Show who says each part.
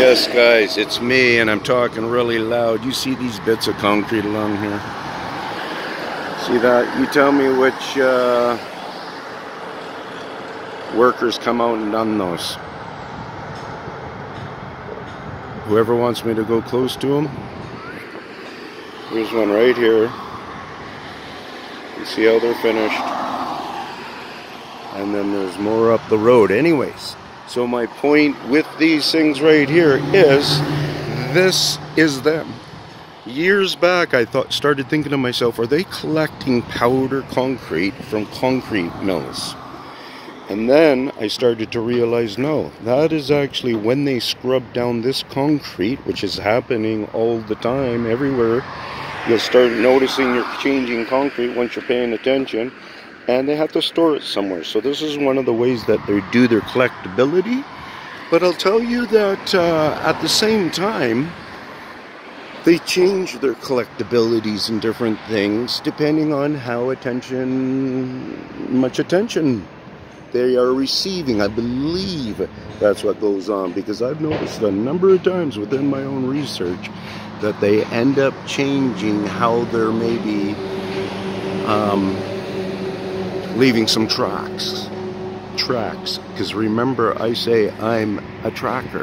Speaker 1: Yes, guys, it's me, and I'm talking really loud. You see these bits of concrete along here? See that? You tell me which uh, workers come out and done those. Whoever wants me to go close to them. Here's one right here. You see how they're finished. And then there's more up the road. Anyways, so my point with these things right here is this is them. Years back I thought started thinking to myself, are they collecting powder concrete from concrete mills? And then I started to realize no, that is actually when they scrub down this concrete, which is happening all the time everywhere. You'll start noticing you're changing concrete once you're paying attention and they have to store it somewhere. So this is one of the ways that they do their collectability. But I'll tell you that uh, at the same time, they change their collectabilities and different things depending on how attention, much attention they are receiving. I believe that's what goes on because I've noticed a number of times within my own research that they end up changing how they're maybe um, leaving some tracks. Tracks. Because remember, I say I'm a tracker.